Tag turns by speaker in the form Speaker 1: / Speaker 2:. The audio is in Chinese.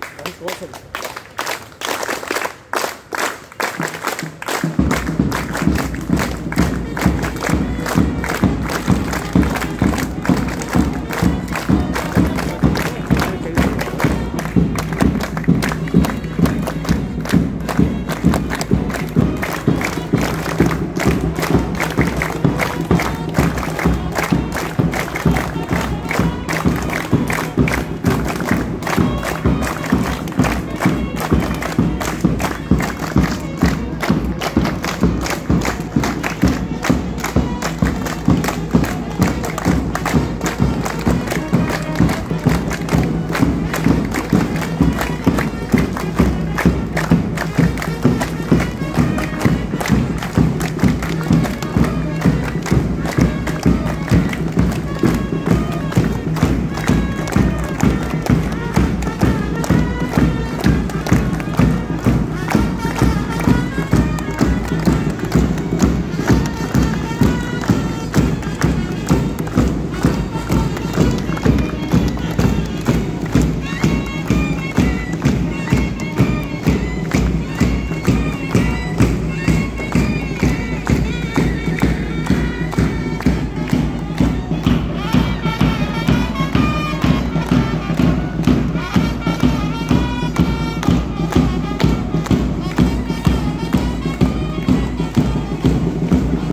Speaker 1: 很多说。